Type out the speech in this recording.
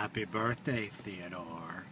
Happy birthday, Theodore.